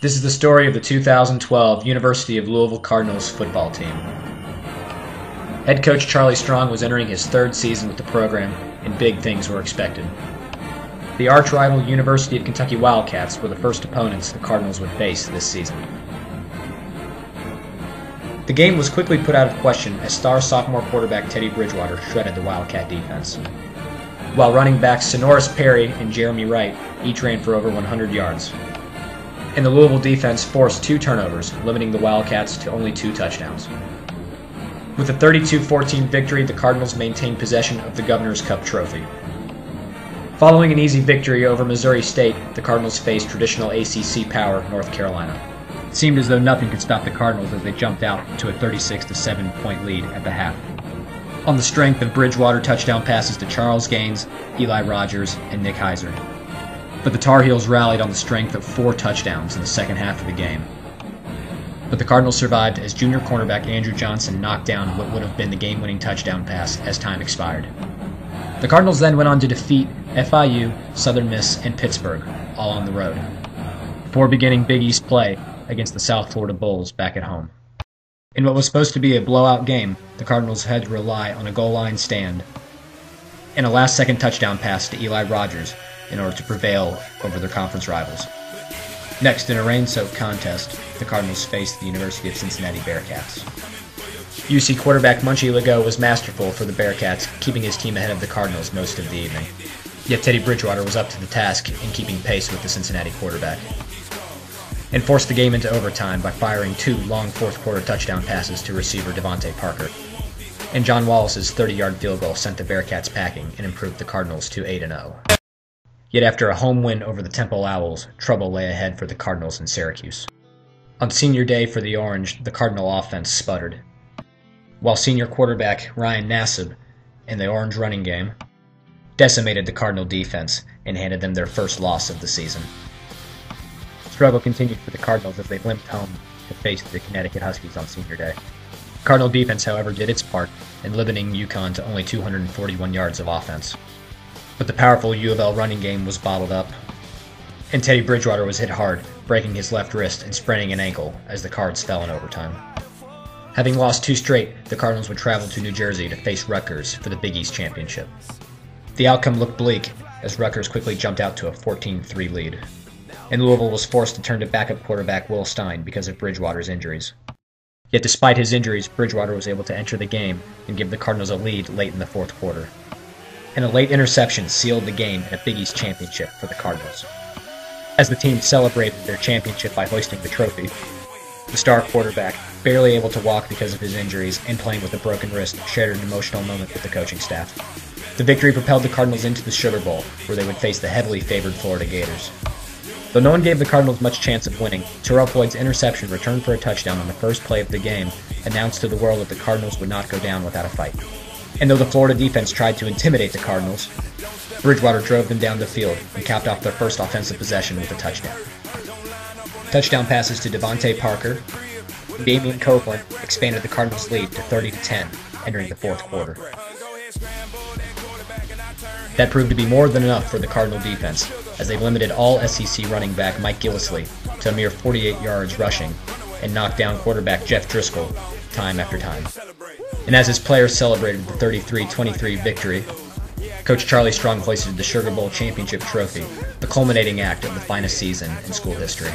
This is the story of the 2012 University of Louisville Cardinals football team. Head coach Charlie Strong was entering his third season with the program, and big things were expected. The arch rival University of Kentucky Wildcats were the first opponents the Cardinals would face this season. The game was quickly put out of question as star sophomore quarterback Teddy Bridgewater shredded the Wildcat defense. While running backs Senorise Perry and Jeremy Wright each ran for over 100 yards. And the Louisville defense forced two turnovers, limiting the Wildcats to only two touchdowns. With a 32 14 victory, the Cardinals maintained possession of the Governor's Cup trophy. Following an easy victory over Missouri State, the Cardinals faced traditional ACC power North Carolina. It seemed as though nothing could stop the Cardinals as they jumped out to a 36 7 point lead at the half. On the strength of Bridgewater touchdown passes to Charles Gaines, Eli Rogers, and Nick Heiser. But the Tar Heels rallied on the strength of four touchdowns in the second half of the game. But the Cardinals survived as junior cornerback Andrew Johnson knocked down what would have been the game winning touchdown pass as time expired. The Cardinals then went on to defeat FIU, Southern Miss, and Pittsburgh, all on the road, before beginning Big East play against the South Florida Bulls back at home. In what was supposed to be a blowout game, the Cardinals had to rely on a goal line stand and a last second touchdown pass to Eli Rogers in order to prevail over their conference rivals. Next, in a rain soaked contest, the Cardinals faced the University of Cincinnati Bearcats. UC quarterback Munchie Legaux was masterful for the Bearcats, keeping his team ahead of the Cardinals most of the evening. Yet Teddy Bridgewater was up to the task in keeping pace with the Cincinnati quarterback. And forced the game into overtime by firing two long fourth quarter touchdown passes to receiver DeVante Parker. And John Wallace's 30 yard field goal sent the Bearcats packing and improved the Cardinals to 8 0. Yet after a home win over the Temple Owls, trouble lay ahead for the Cardinals in Syracuse. On senior day for the Orange, the Cardinal offense sputtered, while senior quarterback Ryan Nassib in the Orange running game decimated the Cardinal defense and handed them their first loss of the season. Struggle continued for the Cardinals as they limped home to face the Connecticut Huskies on senior day. Cardinal defense, however, did its part in limiting UConn to only 241 yards of offense. But the powerful U of L running game was bottled up, and Teddy Bridgewater was hit hard, breaking his left wrist and spraining an ankle as the Cards fell in overtime. Having lost two straight, the Cardinals would travel to New Jersey to face Rutgers for the Big East Championship. The outcome looked bleak as Rutgers quickly jumped out to a 14 3 lead, and Louisville was forced to turn to backup quarterback Will Stein because of Bridgewater's injuries. Yet despite his injuries, Bridgewater was able to enter the game and give the Cardinals a lead late in the fourth quarter. And a late interception sealed the game in a Big East championship for the Cardinals. As the team celebrated their championship by hoisting the trophy, the star quarterback, barely able to walk because of his injuries and playing with a broken wrist, shared an emotional moment with the coaching staff. The victory propelled the Cardinals into the Sugar Bowl, where they would face the heavily favored Florida Gators. Though no one gave the Cardinals much chance of winning, Terell Floyd's interception returned for a touchdown on the first play of the game announced to the world that the Cardinals would not go down without a fight. And though the Florida defense tried to intimidate the Cardinals, Bridgewater drove them down the field and capped off their first offensive possession with a touchdown. Touchdown passes to DeVante Parker, Damian Copeland expanded the Cardinals' lead to 30 to 10 entering the fourth quarter. That proved to be more than enough for the Cardinal defense, as they limited all SEC running back Mike Gillislee to a mere 48 yards rushing and knocked down quarterback Jeff Driskel time after time. And as his players celebrated the 33 23 victory, Coach Charlie Strong hoisted the Sugar Bowl championship trophy, the culminating act of the finest season in school history.